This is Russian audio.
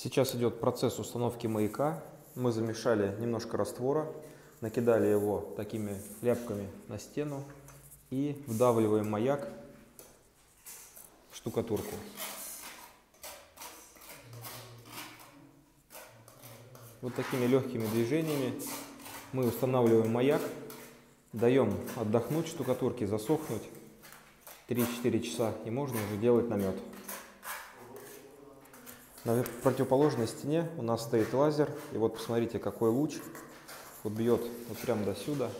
Сейчас идет процесс установки маяка. Мы замешали немножко раствора, накидали его такими ляпками на стену и вдавливаем маяк в штукатурку. Вот такими легкими движениями мы устанавливаем маяк, даем отдохнуть штукатурке, засохнуть 3-4 часа и можно уже делать намет. На противоположной стене у нас стоит лазер. И вот посмотрите, какой луч вот бьет вот прямо до сюда.